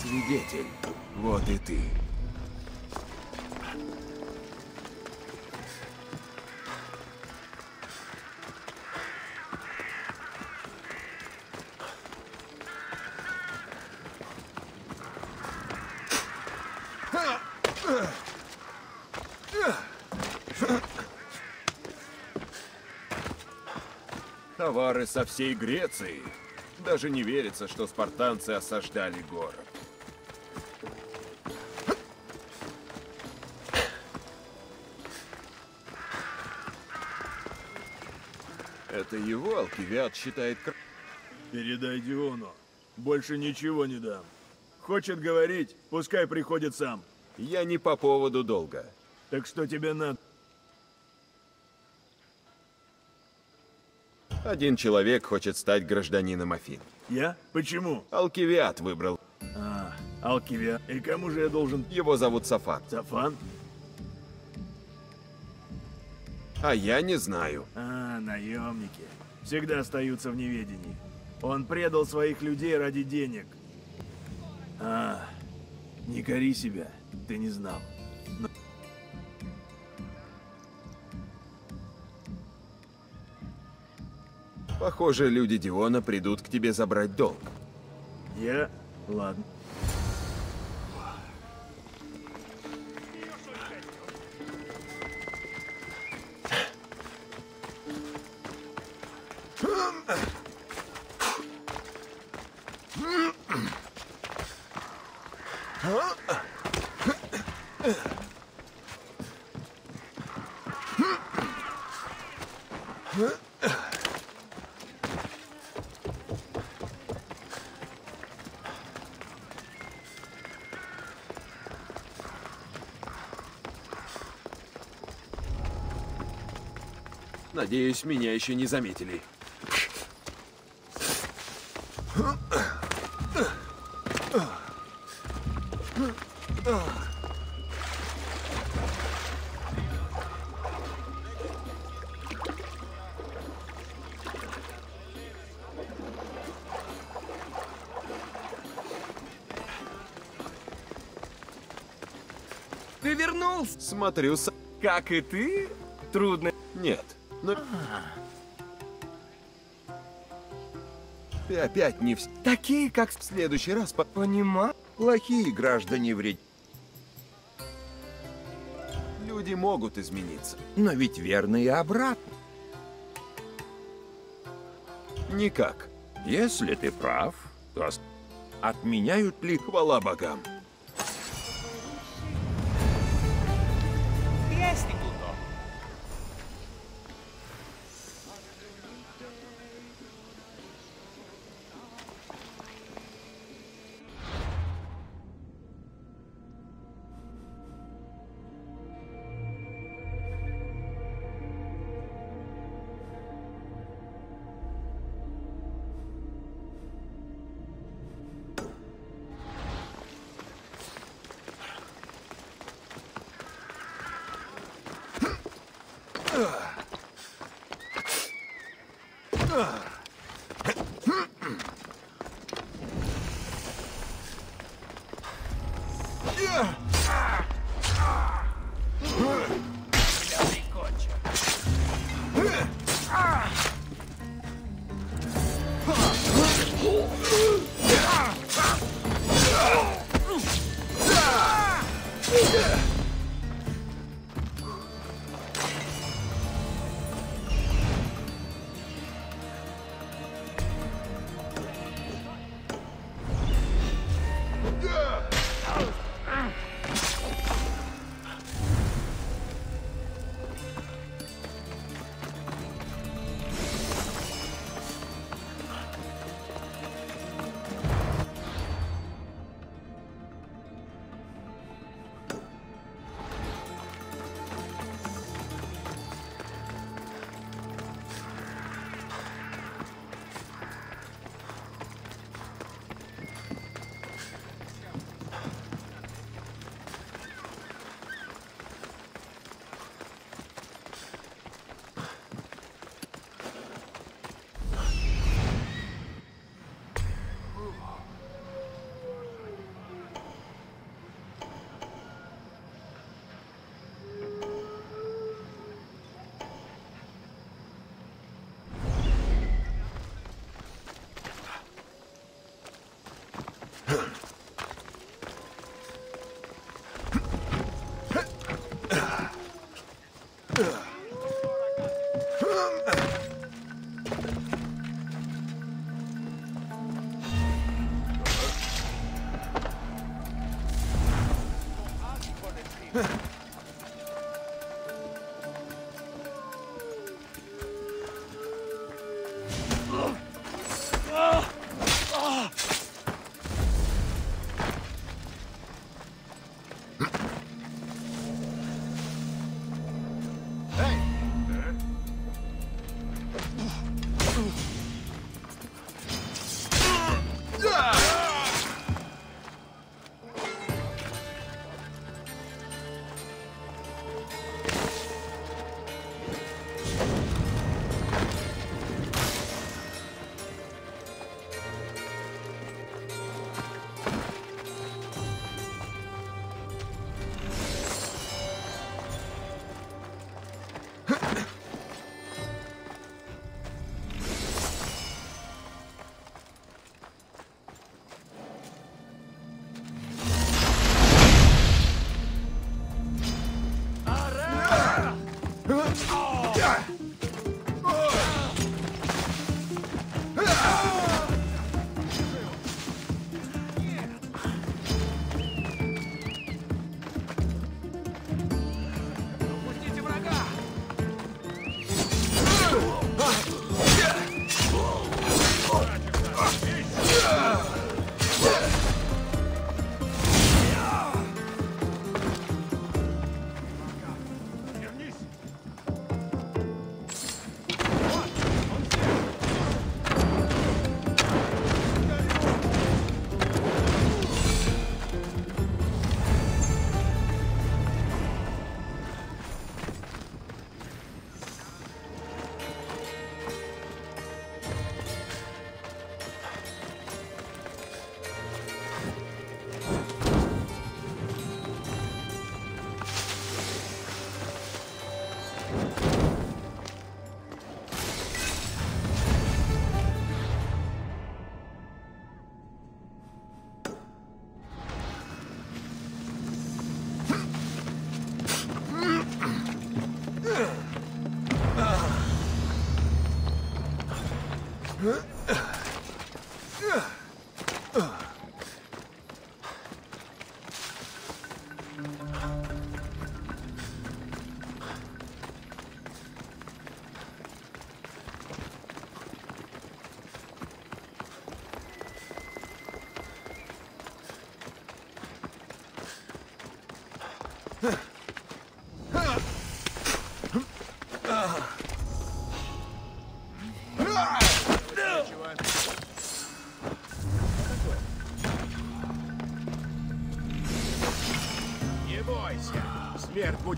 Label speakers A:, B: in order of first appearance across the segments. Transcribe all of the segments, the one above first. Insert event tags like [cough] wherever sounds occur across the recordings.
A: Свидетель. Вот и ты. Товары со всей Греции. Даже не верится, что спартанцы осаждали город. Это его Алкивиад считает кр...
B: Передай Диону. Больше ничего не дам. Хочет говорить, пускай приходит сам.
A: Я не по поводу долга.
B: Так что тебе надо?
A: Один человек хочет стать гражданином Афин.
B: Я? Почему?
A: Алкивиад выбрал.
B: А, Алкивия. И кому же я должен?
A: Его зовут Сафан.
B: Сафан?
A: А я не знаю.
B: Наемники. Всегда остаются в неведении. Он предал своих людей ради денег. А, не кори себя. Ты не знал.
A: Похоже, люди Диона придут к тебе забрать долг.
B: Я? Ладно.
A: Надеюсь, меня еще не заметили.
C: Ты вернулся?
A: Смотрю.
C: Как и ты? Трудно.
A: Нет. Но... Ты опять не в...
C: Такие, как
A: В следующий раз по...
C: понимаю.
A: Плохие граждане вред... Люди могут измениться.
D: Но ведь верно и обратно.
A: Никак.
D: Если ты прав, то отменяют ли
A: Хвала богам.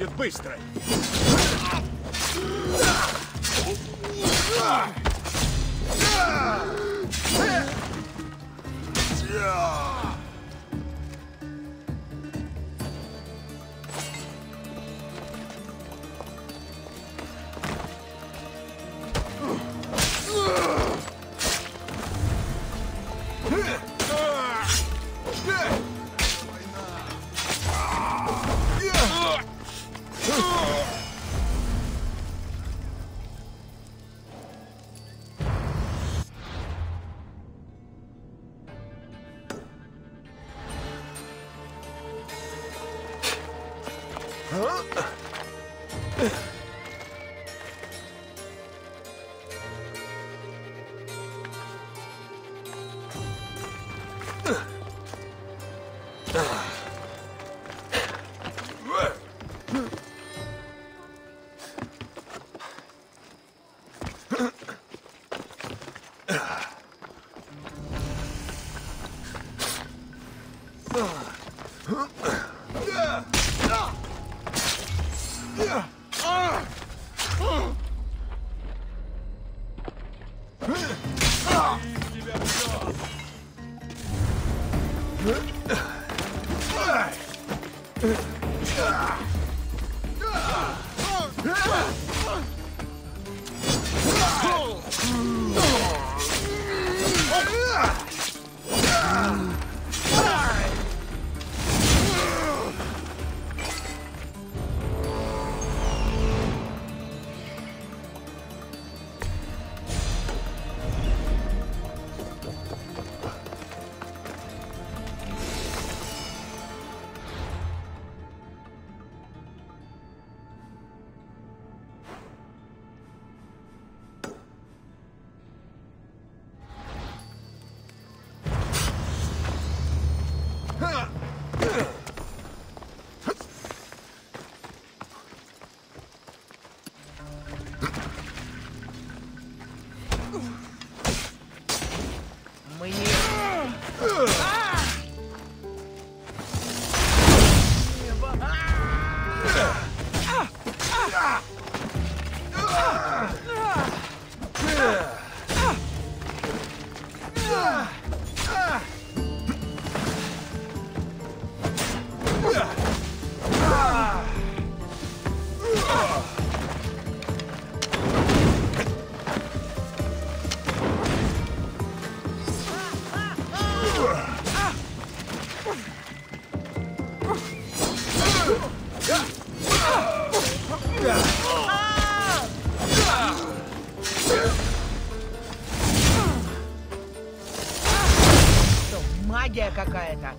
E: Будет быстрой.
F: kakak enak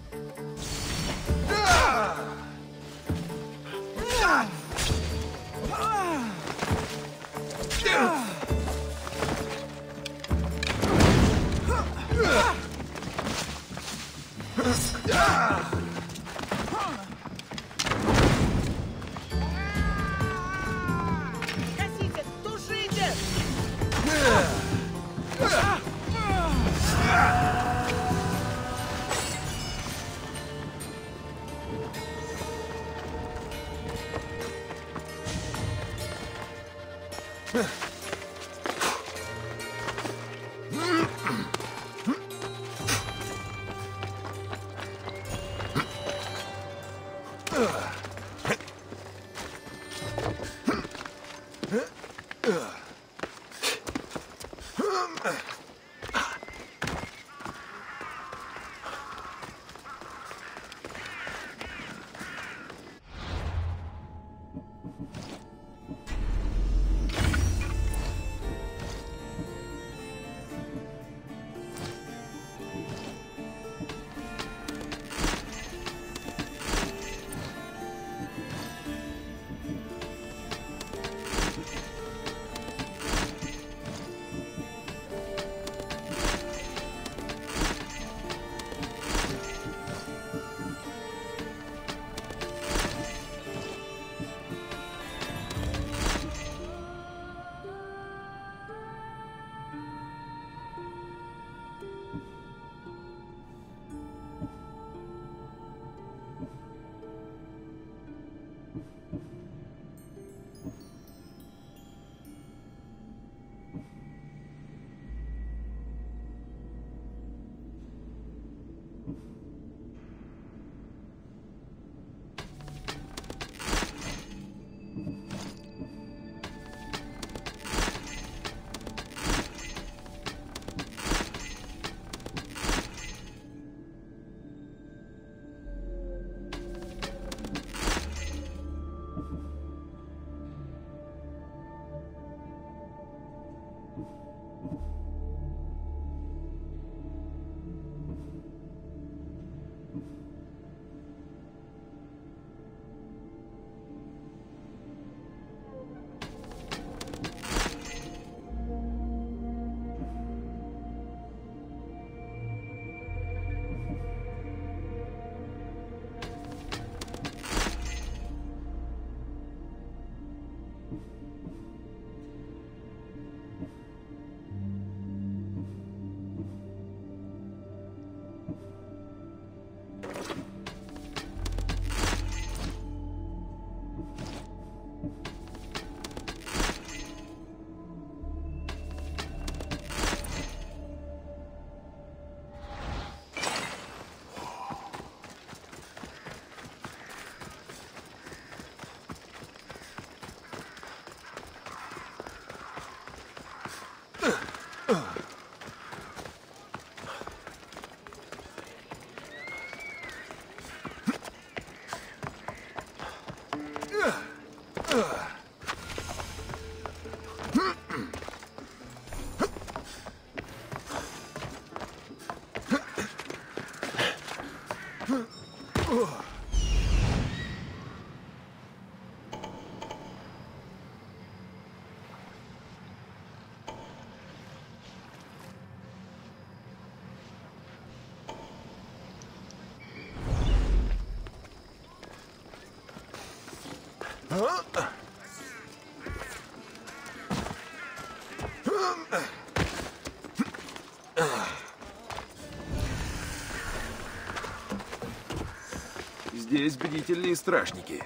A: Здесь бдительные страшники.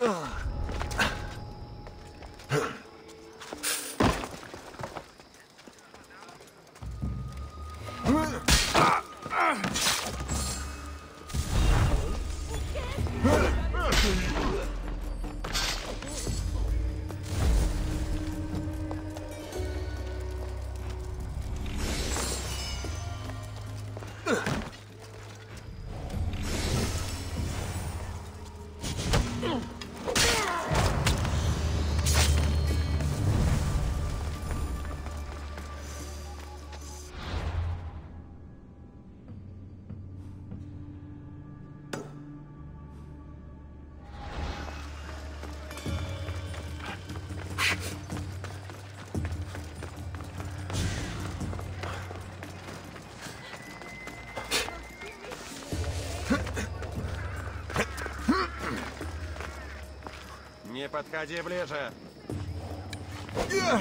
G: Ah! Подходи ближе.
E: Это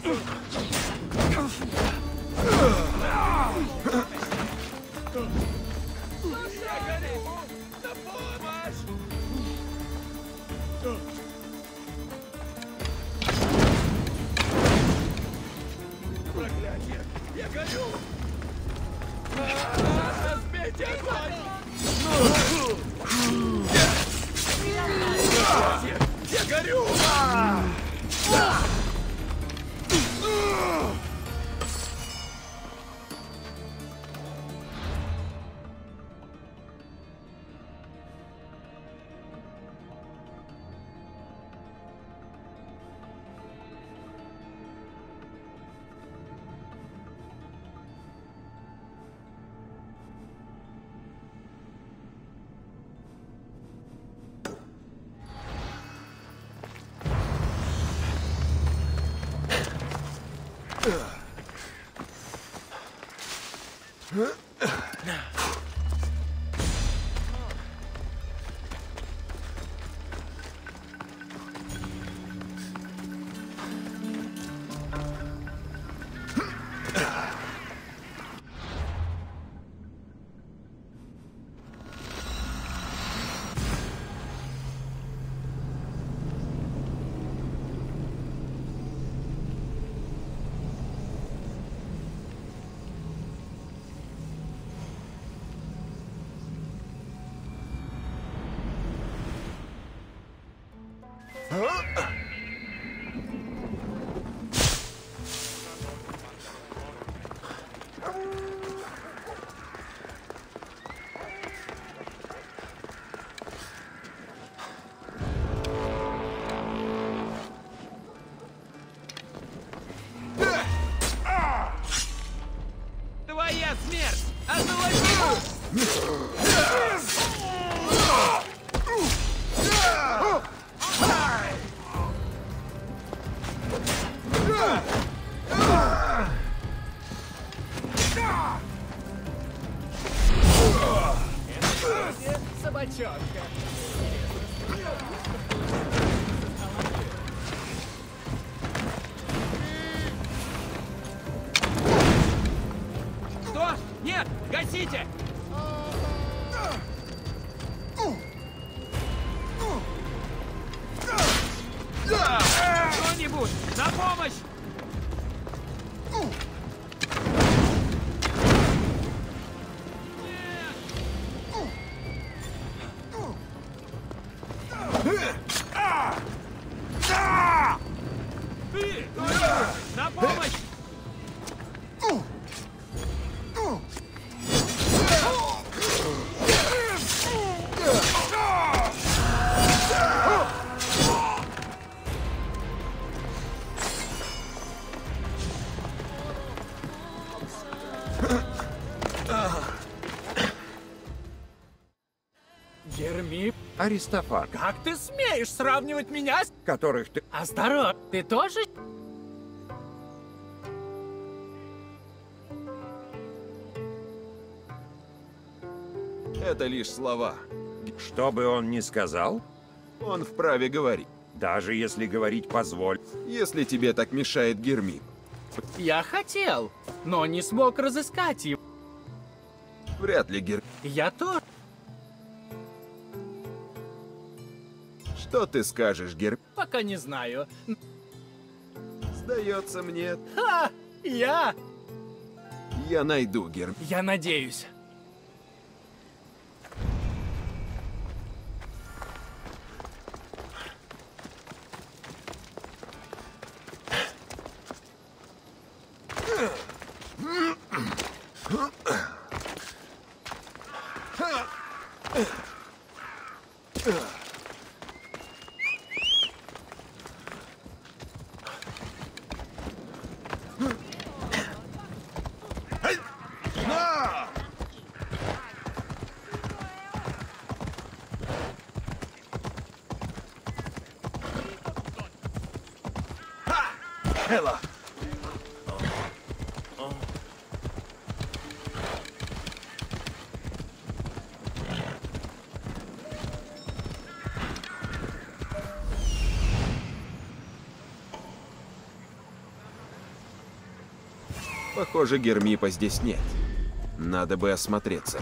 E: Ты
D: Аристофан,
C: как ты смеешь сравнивать меня с...
D: которых ты...
C: Осторожно, ты тоже?
A: Это лишь слова.
D: Что бы он ни сказал,
A: Он вправе говорить.
D: даже если говорить «позволь»,
A: Если тебе так мешает Гермип,
C: Я хотел, но не смог разыскать его.
A: вряд ли Гер...
C: Я тоже.
A: Что ты скажешь, Гер...
C: Пока не знаю.
A: Сдается мне,
C: Ха! Я!
A: я найду Гер...
C: Я надеюсь.
A: Похоже, Гермипа здесь нет. Надо бы осмотреться.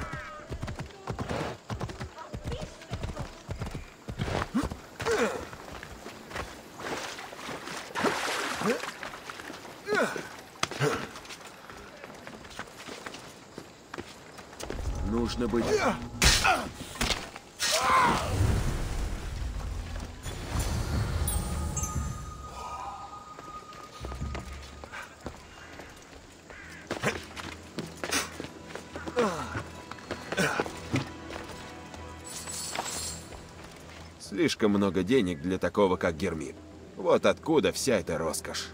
A: Нужно быть... Слишком много денег для такого, как Гермип. Вот откуда вся эта роскошь.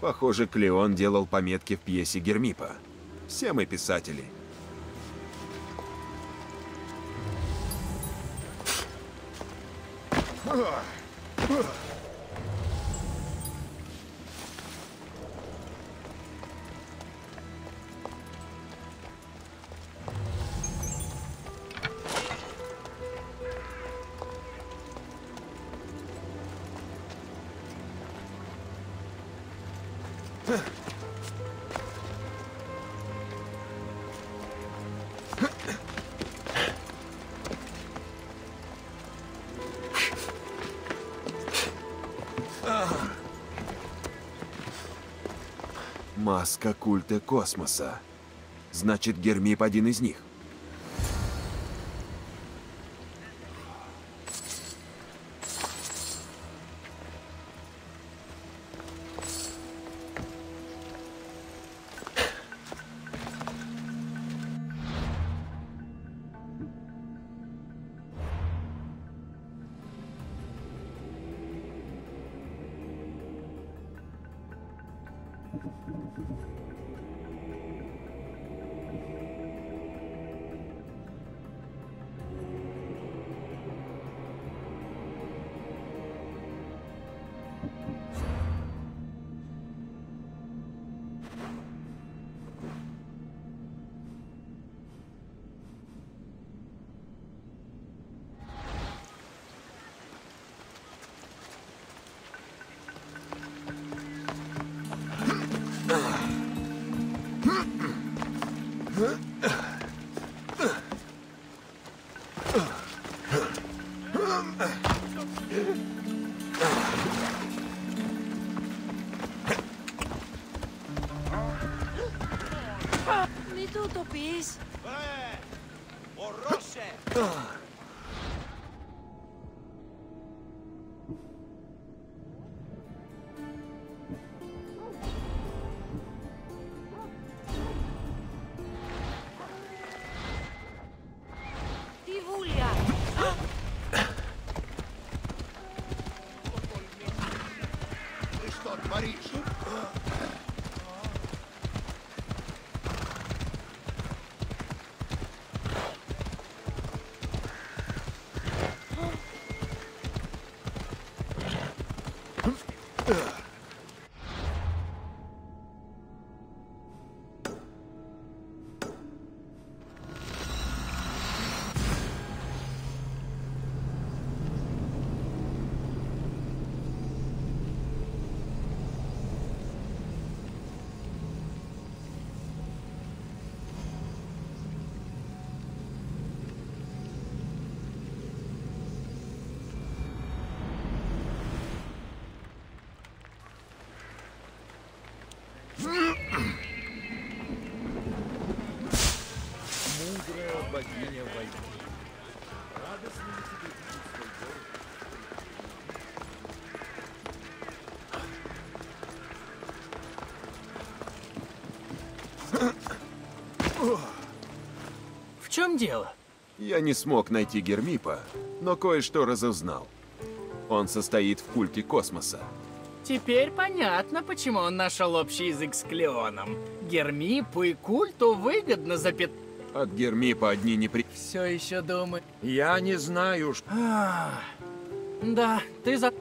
A: Похоже, Клеон делал пометки в пьесе Гермипа. Все мы писатели. Маска культа космоса. Значит, Гермип один из них.
G: Borrose.
C: Дело?
A: Я не смог найти Гермипа, но кое-что разузнал. Он состоит в культе космоса.
C: Теперь понятно, почему он нашел общий язык с Клеоном. Гермипу и культу выгодно запят...
A: От Гермипа одни непри...
C: Все еще думаю...
D: Я не знаю, что...
C: Да, ты за...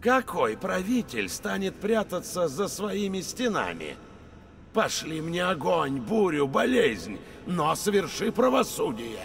H: Какой правитель станет прятаться за своими стенами? Пошли мне огонь, бурю, болезнь, но соверши правосудие.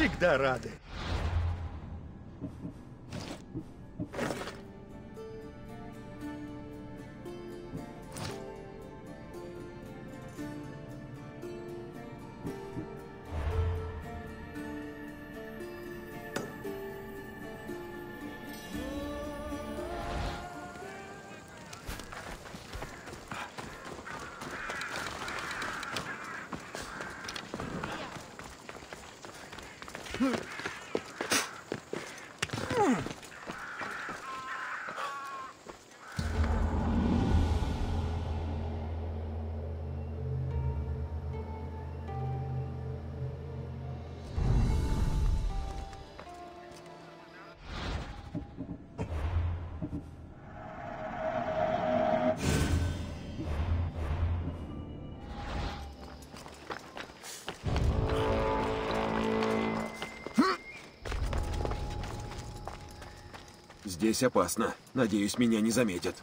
A: Всегда рады.
E: Здесь опасно. Надеюсь, меня не заметят.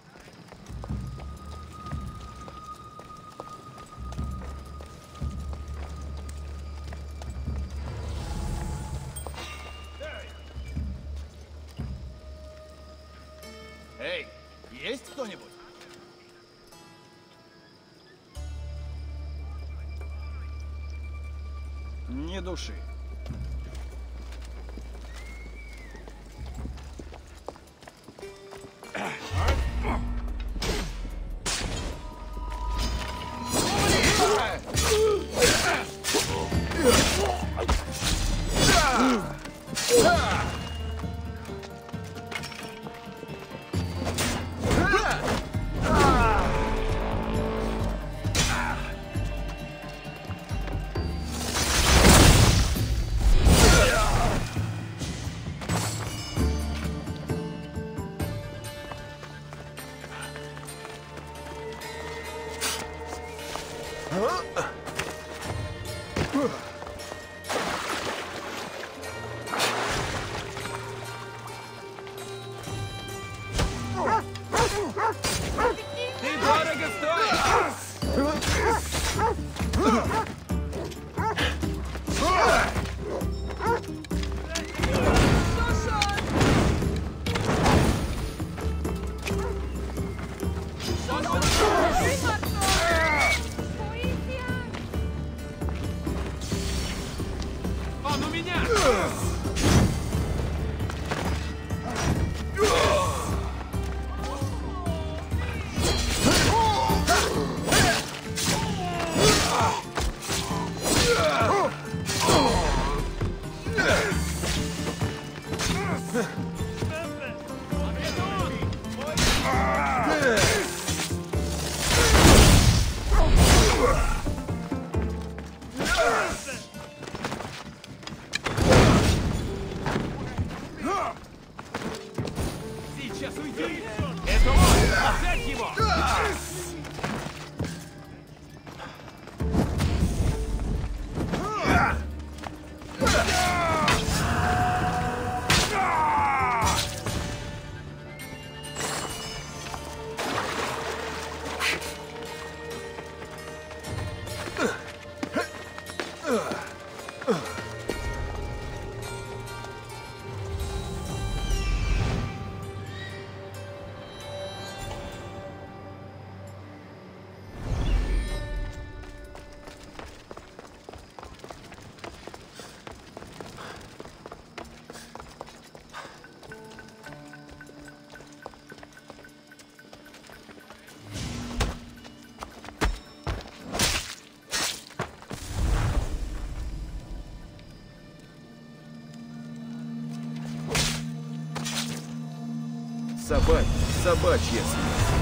A: Ебать, собачья смерть.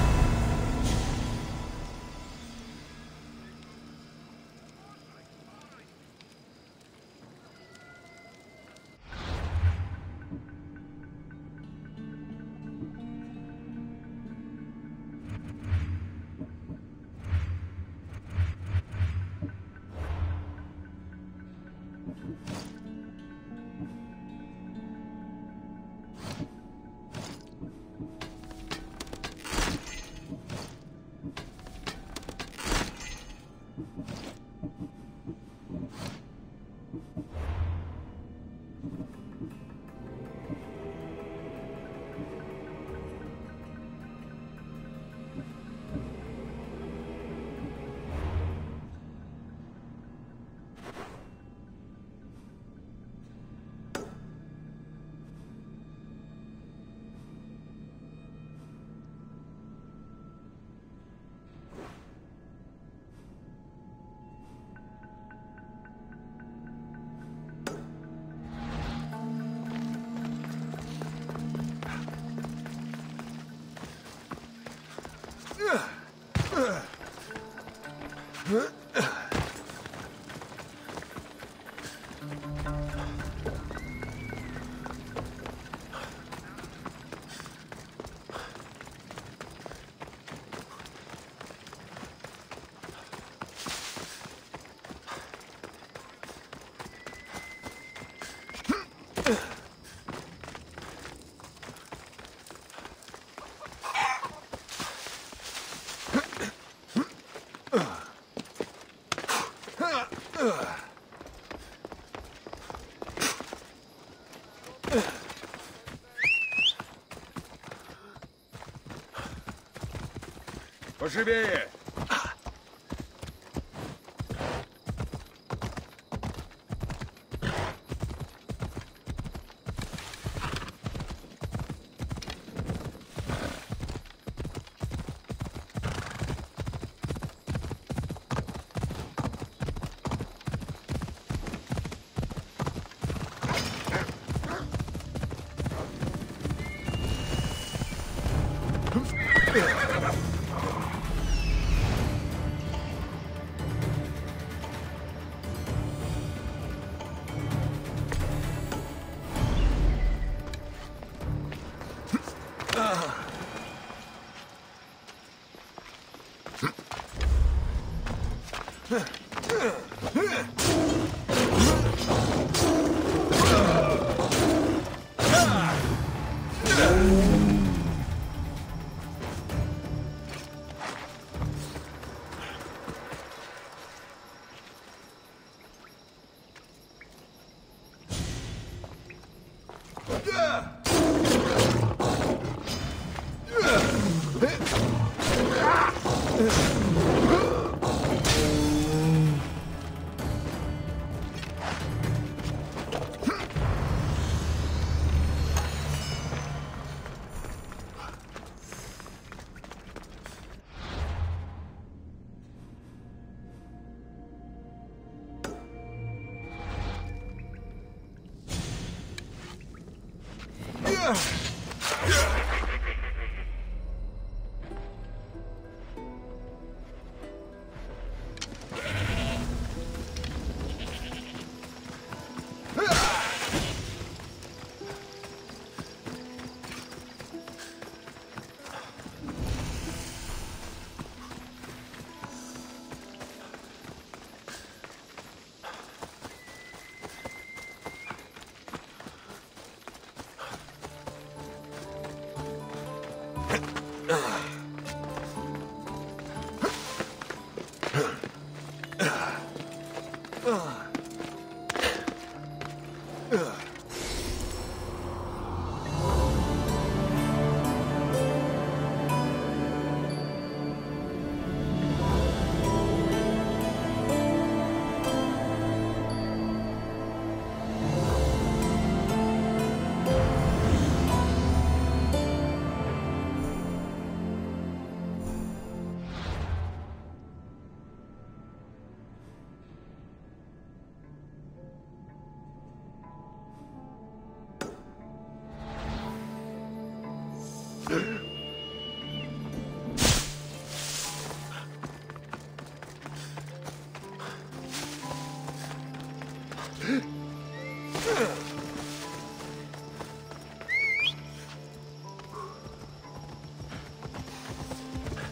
E: Huh?
A: Поживее!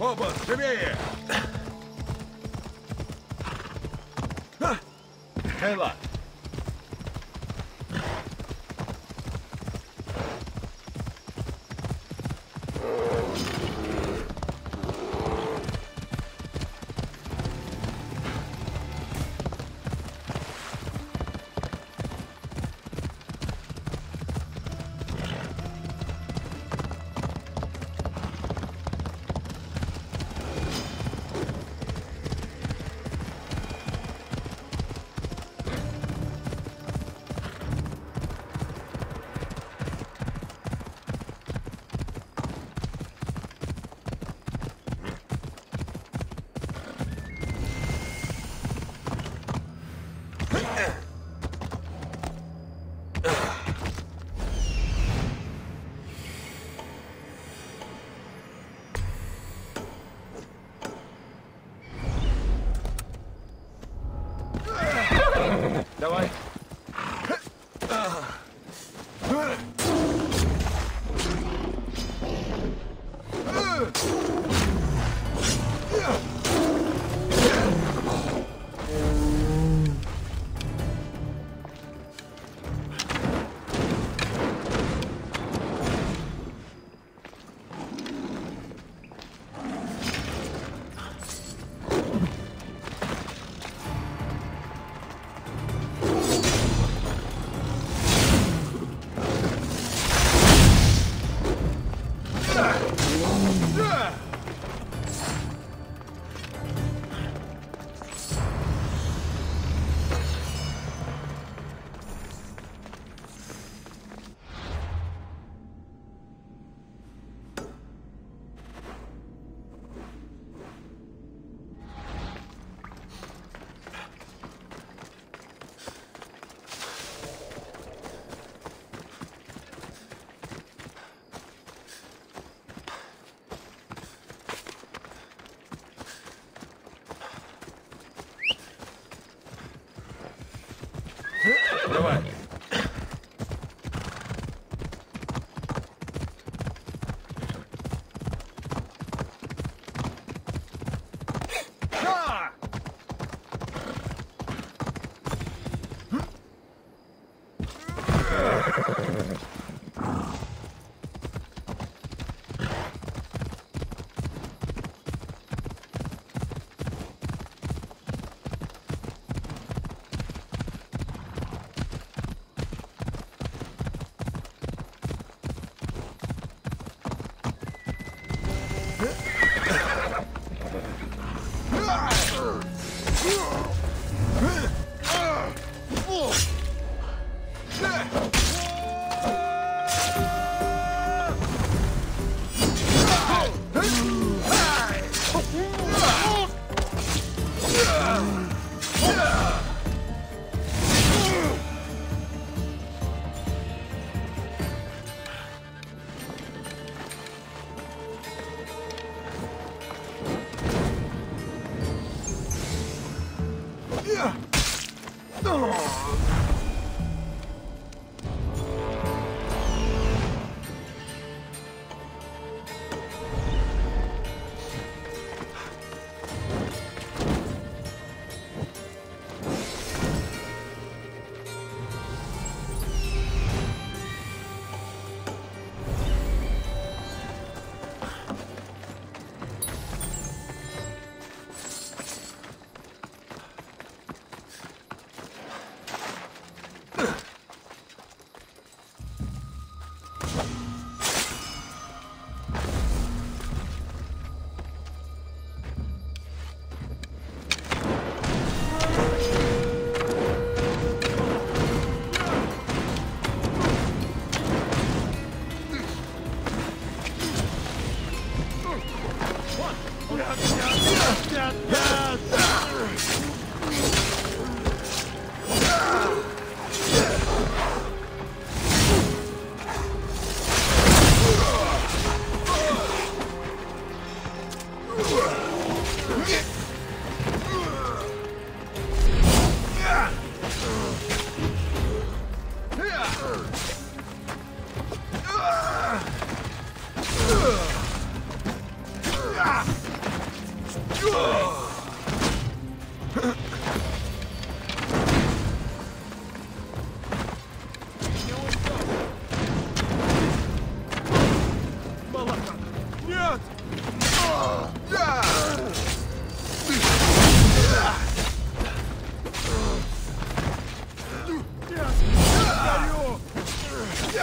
A: Оба, живее! Хейла!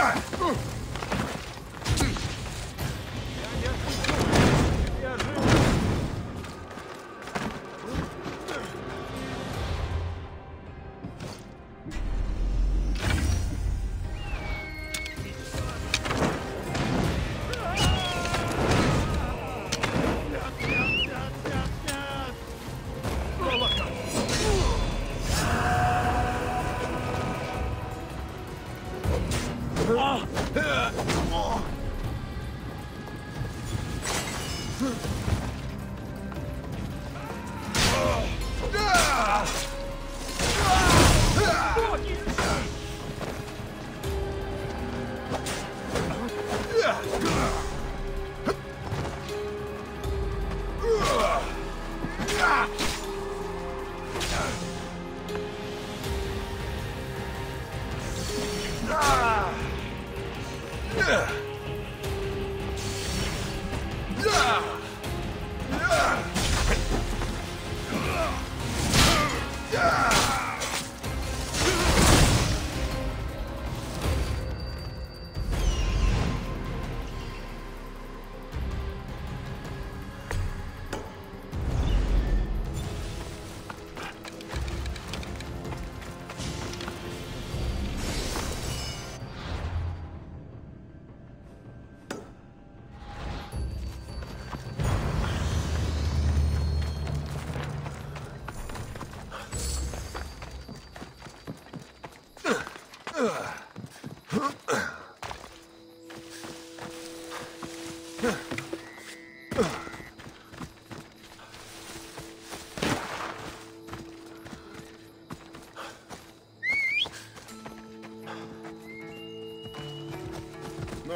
D: 快走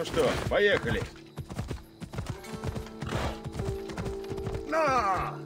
A: что, поехали.
I: На!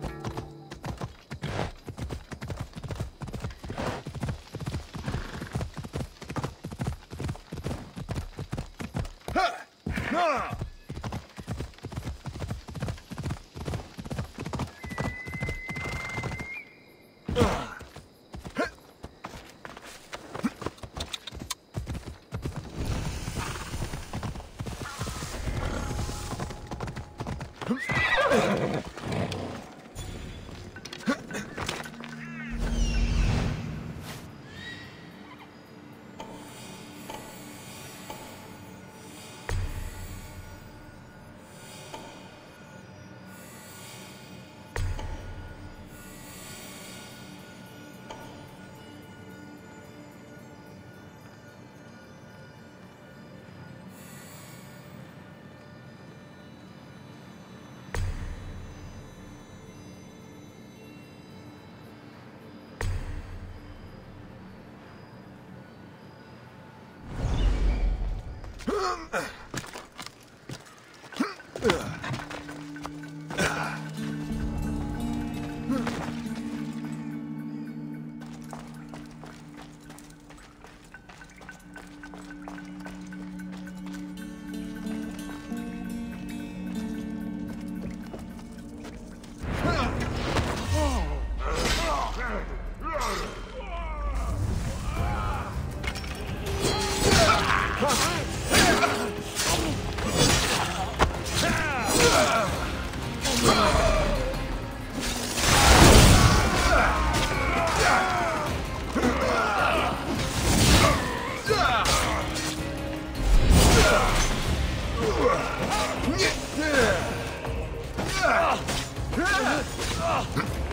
I: Ah!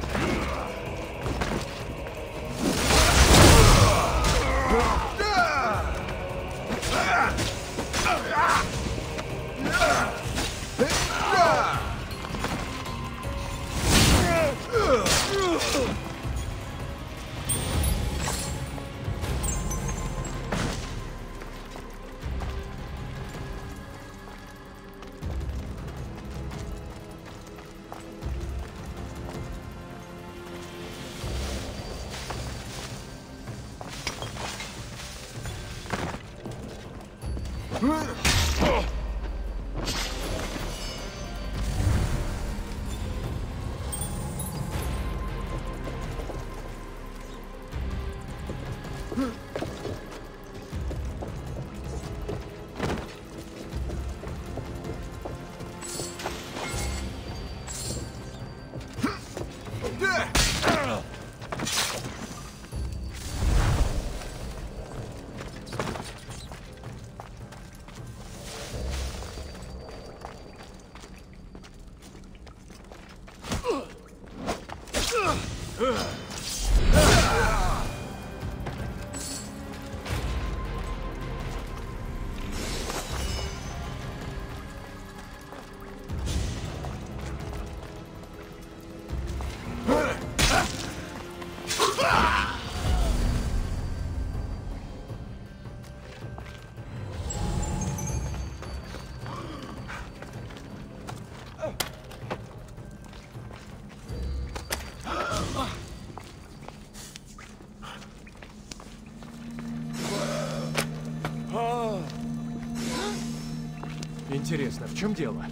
E: Интересно, в чем дело?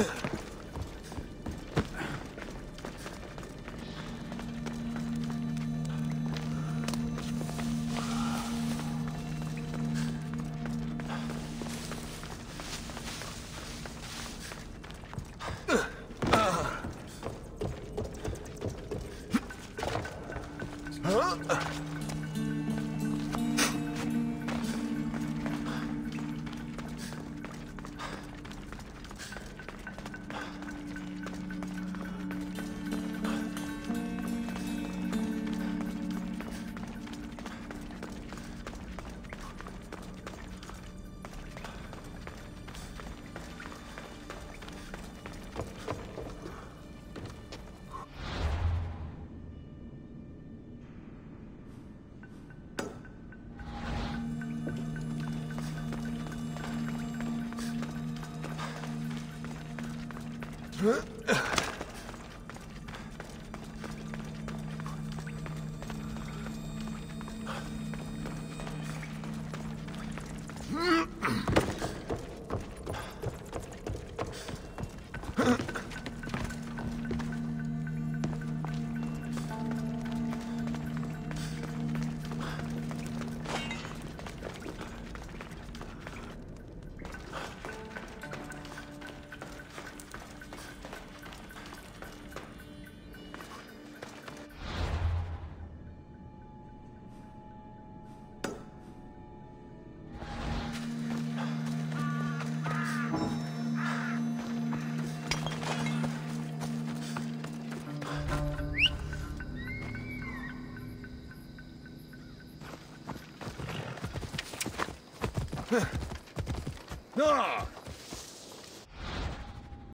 H: А, [laughs]